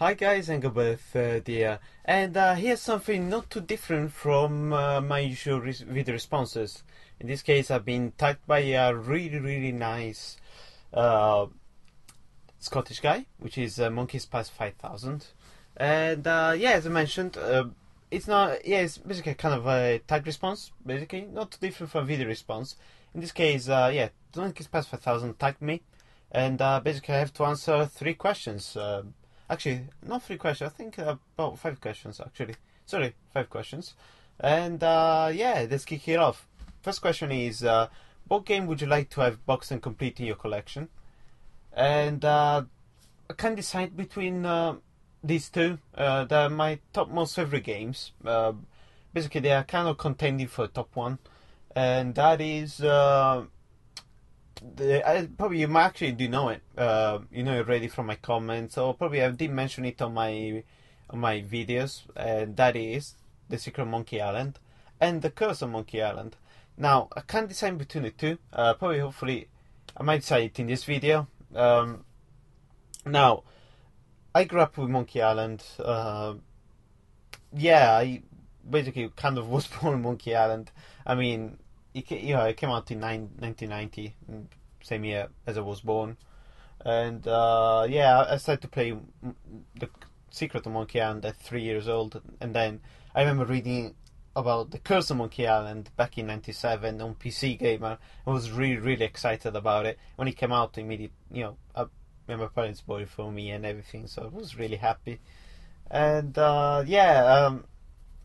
Hi guys, Engelbert uh, here, and uh, here's something not too different from uh, my usual video responses. In this case, I've been tagged by a really, really nice uh, Scottish guy, which is uh, Monkey Spaz 5000. And uh, yeah, as I mentioned, uh, it's not, yeah, it's basically kind of a tag response, basically, not too different from video response. In this case, yeah, Monkey Spaz 5000 tagged me, and basically I have to answer three questions. Actually, not three questions, I think about five questions actually. Sorry, five questions. And uh, yeah, let's kick it off. First question is uh, What game would you like to have boxed and complete in your collection? And uh, I can't decide between uh, these two. Uh, they're my top most favorite games. Uh, basically, they are kind of contending for top one, and that is. I, probably you might actually do know it. Uh, you know already from my comments, or probably I did mention it on my on my videos, and that is the Secret Monkey Island and the Curse of Monkey Island. Now I can't decide between the two. Uh, probably, hopefully, I might decide it in this video. Um, now, I grew up with Monkey Island. Uh, yeah, I basically kind of was born in Monkey Island. I mean, it, you know, it came out in nine, 1990, mm, same year as I was born. And uh, yeah, I started to play mm, the Secret of Monkey Island at three years old, and then I remember reading about the Curse of Monkey Island back in '97 on PC Gamer. I was really, really excited about it when it came out. Immediately, you know, I, my parents bought it for me and everything, so I was really happy. And uh, yeah, um,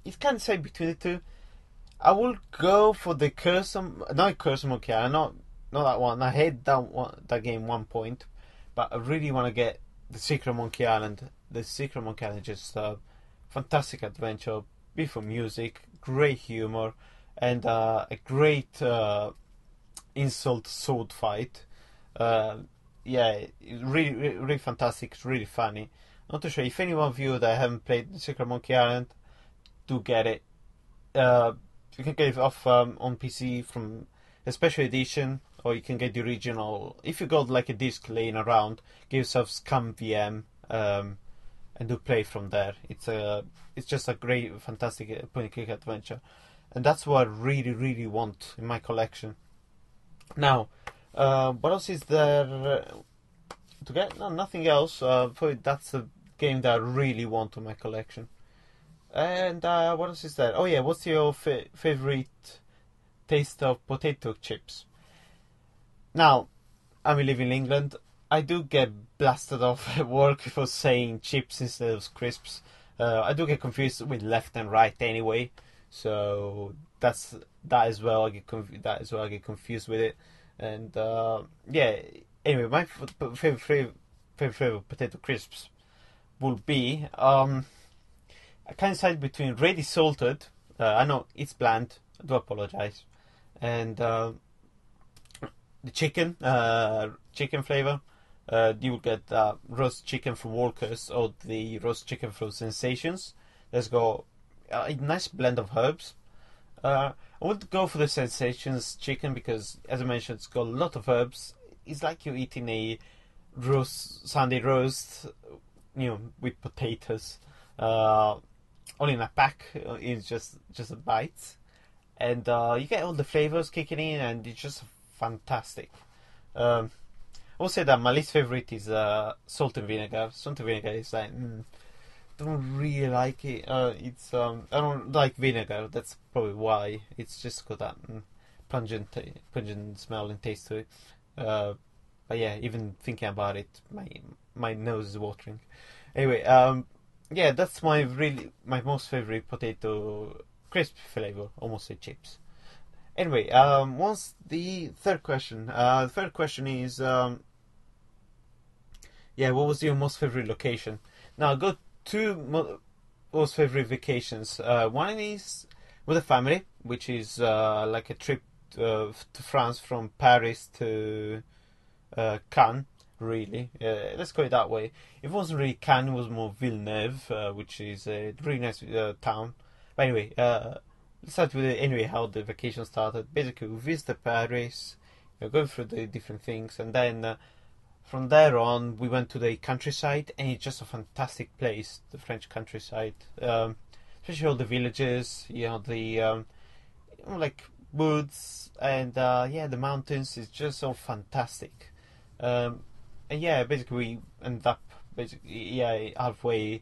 you can't say between the two. I will go for the Curse of not Monkey Island, not not that one. I hate that one, that game one point, but I really want to get the Secret Monkey Island. The Secret Monkey Island is just a fantastic adventure, beautiful music, great humor, and uh, a great uh, insult sword fight. Uh, yeah, really, really, really fantastic. Really funny. Not too sure if any one of you that haven't played the Secret Monkey Island, do get it. Uh, you can get it off um, on PC from a special edition, or you can get the original. If you got like a disc laying around, give yourself ScummVM um, and do play from there. It's a, it's just a great, fantastic uh, point and click adventure, and that's what I really, really want in my collection. Now, uh, what else is there uh, to get? No, nothing else. Uh, that's a game that I really want in my collection. And uh, what else is there? Oh yeah, what's your fa- favorite taste of potato chips? Now, I live in England. I do get blasted off at work for saying chips instead of crisps. Uh, I do get confused with left and right anyway, so that's that as well. I get conf- that as well. I get confused with it, and uh, yeah. Anyway, my favorite, favorite favorite potato crisps will be um, I can't decide between ready salted. Uh, I know it's bland. I do apologize, and uh, the chicken, uh, chicken flavor. Uh, you will get uh, roast chicken from Walkers or the roast chicken from Sensations. Let's go a nice blend of herbs. Uh, I would go for the Sensations chicken because, as I mentioned, it's got a lot of herbs. It's like you're eating a roast Sunday roast, you know, with potatoes. Uh, all in a pack. It's just just a bite, and uh, you get all the flavors kicking in, and it's just fantastic. Um, I will say that my least favorite is uh, salt and vinegar. Salt and vinegar is like mm, don't really like it. Uh, it's um, I don't like vinegar. That's probably why. It's just got that mm, pungent, ta- pungent smell and taste to it. Uh, but yeah, even thinking about it, my my nose is watering. Anyway, um, yeah, that's my really my most favorite potato crisp flavor. Almost say chips. Anyway, um, once the third question. Uh, the third question is, um, yeah, what was your most favorite location? Now, I got two mo- most favorite vacations. Uh, one is with a family, which is uh, like a trip uh, to France from Paris to uh, Cannes. Really, uh, let's go it that way. It wasn't really Cannes; it was more Villeneuve, uh, which is a really nice uh, town. But anyway, uh, let's start with it anyway how the vacation started. Basically, we visited Paris, you know, going through the different things, and then uh, from there on, we went to the countryside, and it's just a fantastic place, the French countryside. Um, especially all the villages, you know, the um, like woods and uh, yeah, the mountains is just so fantastic. Um, yeah, basically we end up basically yeah halfway,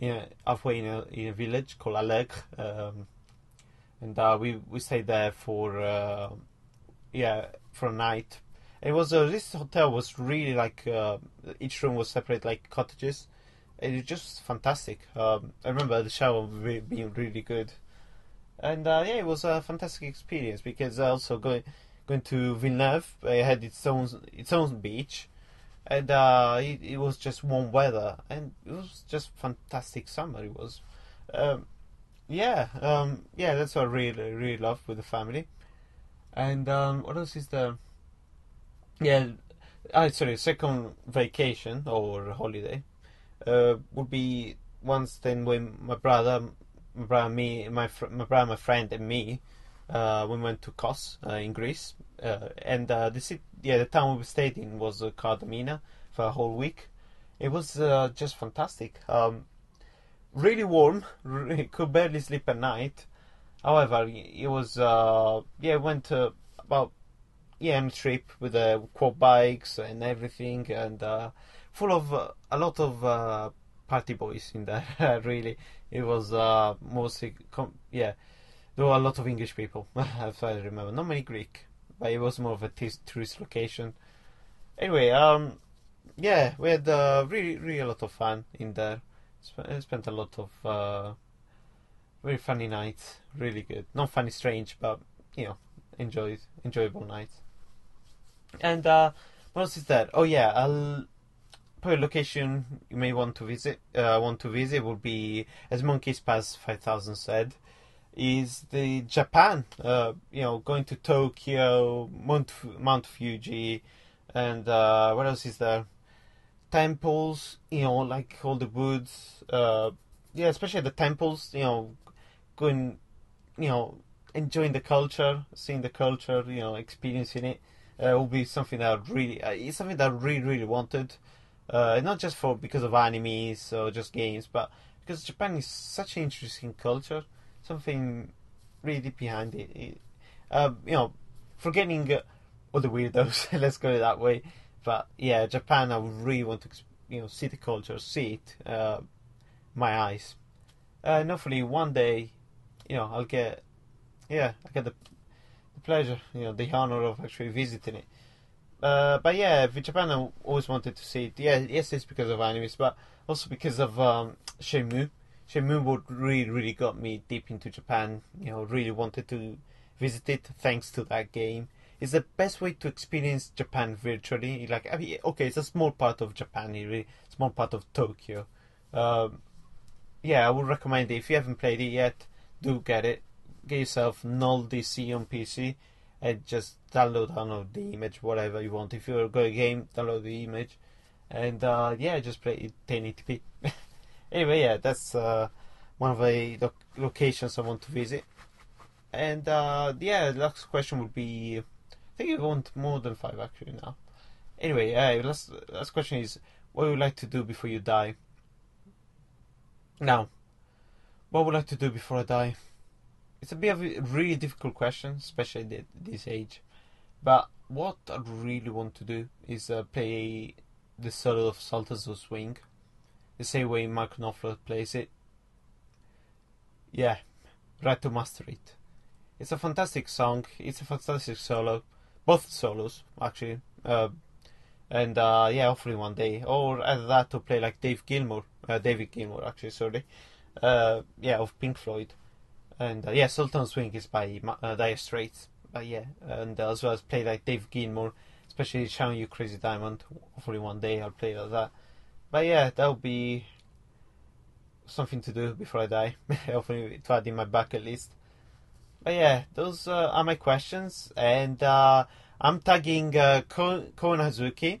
you know, halfway in a in a village called Allègre, um, and uh, we we stayed there for uh, yeah for a night. It was uh, this hotel was really like uh, each room was separate like cottages. It was just fantastic. Um, I remember the shower being really good, and uh, yeah, it was a fantastic experience because also going going to Villeneuve, it had its own its own beach, and uh, it, it was just warm weather, and it was just fantastic summer. It was, um, yeah, um, yeah, that's what I really really love with the family. And um, what else is there? Yeah, ah, sorry, second vacation or holiday uh, would be once then when my brother, my brother, me, my fr- my brother, my friend, and me, uh, we went to Kos uh, in Greece, uh, and uh, the city, yeah, the town we stayed in was uh, Kardamina for a whole week. It was uh, just fantastic. Um, really warm. Could barely sleep at night. However, it was uh, yeah, went about yeah, on a trip with the quad bikes and everything, and full of a lot of party boys in there. really, it was mostly com- yeah, there were a lot of English people, if I remember. Not many Greek, but it was more of a tourist location. Anyway, um, yeah, we had uh, really, really a lot of fun in there. Sp- I spent a lot of uh, very funny nights. Really good. Not funny, strange, but you know, enjoyed, enjoyable nights. And uh, what else is there? Oh yeah, I'll probably location you may want to visit. Uh, want to visit would be as Monkey Spaz Five Thousand said, is the Japan. Uh, you know, going to Tokyo, Mount Mount Fuji, and uh, what else is there? Temples. You know, like all the woods. Uh, yeah, especially the temples. You know, going. You know, enjoying the culture, seeing the culture. You know, experiencing it uh, will be something that I really uh, it's something that I really really wanted. Uh, not just for because of animes or just games, but because Japan is such an interesting culture, something really behind it. it uh, you know, forgetting uh, all the weirdos, let's go that way. But yeah, Japan, I really want to you know see the culture, see it, uh, my eyes, and hopefully one day, you know, I'll get yeah, I get the the pleasure, you know, the honor of actually visiting it. Uh, but yeah, Japan, I always wanted to see it. Yeah, yes, it's because of animes, but also because of um, Shenmue. Shenmue really, really got me deep into Japan. You know, really wanted to visit it thanks to that game. It's the best way to experience Japan virtually. Like, I mean, okay, it's a small part of Japan, really small part of Tokyo. Um, yeah, I would recommend it. If you haven't played it yet, do get it. Get yourself nullDC on PC and just download download the image, whatever you want. If you're a good game, download the image, and uh, yeah, just play it 1080p. anyway, yeah, that's uh, one of the lo- locations I want to visit. And uh, yeah, the last question would be, I think you want more than five actually now. Anyway, uh, last last question is, what would you like to do before you die? Now, what would I like to do before I die? It's a bit of a really difficult question, especially at this age. But what I really want to do is uh, play the solo of Sultans of Swing, the same way Mark Knopfler plays it. Yeah, right to master it. It's a fantastic song. It's a fantastic solo, both solos actually. Uh, and uh, yeah, hopefully one day, or either that to play like Dave Gilmour, uh, David Gilmour actually, sorry. Uh, yeah, of Pink Floyd, and uh, yeah, Sultan Swing is by uh, Dire Straits. But yeah, and as well as play like Dave Gilmour, especially Shine On You Crazy Diamond. Hopefully one day I'll play like that. But yeah, that'll be something to do before I die. Hopefully to add in my bucket list. But yeah, those uh, are my questions, and uh, I'm tagging uh, Ko, Ko Hasuki,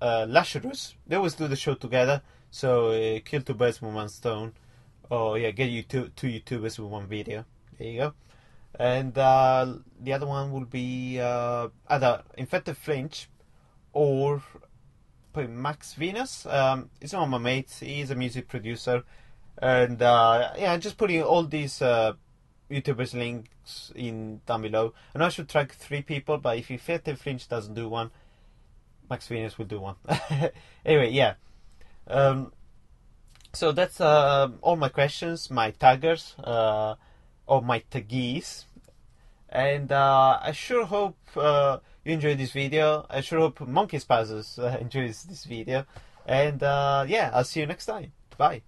uh, Lasharus. They always do the show together, so uh, kill two birds with one stone. Oh yeah, get you two two YouTubers with one video. There you go. And uh, the other one will be uh, either Infected Flinch or put Max Venus. Um, he's one of my mates. He's a music producer, and uh, yeah, just putting all these uh, YouTubers links in down below. And I should track three people, but if you Fete Flinch doesn't do one, Max Venus will do one. anyway, yeah. Um, so that's uh, all my questions, my taggers, uh, or my taggies. And uh, I sure hope uh, you enjoyed this video. I sure hope Monkey Spazzers uh, enjoys this video. And uh, yeah, I'll see you next time. Bye.